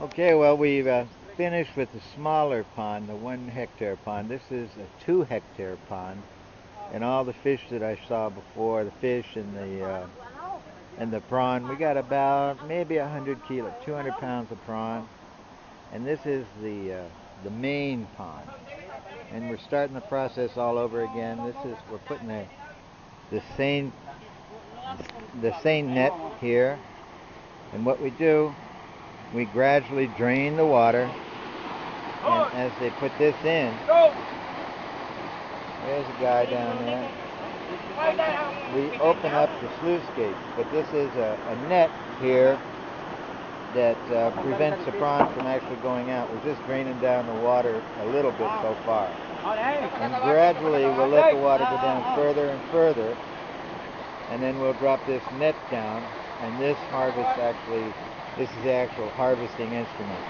Okay, well, we've uh, finished with the smaller pond, the one hectare pond. This is a two hectare pond. And all the fish that I saw before, the fish and the uh, and the prawn, we got about maybe 100 kilo, 200 pounds of prawn. And this is the uh, the main pond. And we're starting the process all over again. This is we're putting the the seine the seine net here. And what we do we gradually drain the water. And as they put this in there's a guy down there. We open up the sluice gates but this is a, a net here that uh, prevents the prawn from actually going out. We're just draining down the water a little bit so far. And gradually we'll let the water go down further and further and then we'll drop this net down and this harvest actually this is the actual harvesting instrument.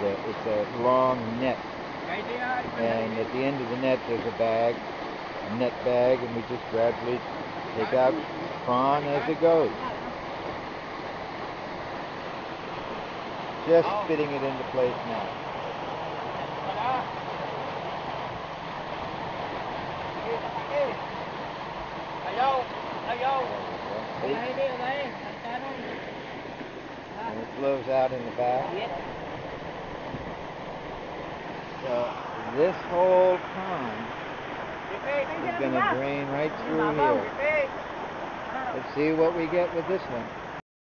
It's a long net. And at the end of the net there's a bag, a net bag, and we just gradually take out prawn as it goes. Just fitting it into place now. and it flows out in the back. So this whole pond is going to drain right through here. Let's see what we get with this one.